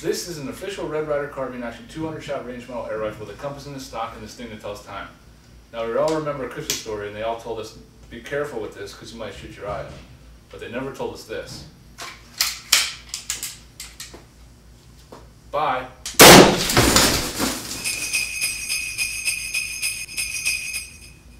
This is an official Red Ryder carbine action 200 shot range model air rifle with a compass in the stock and this thing that tells time. Now we all remember a Christmas story and they all told us, be careful with this because you might shoot your eye. But they never told us this. Bye.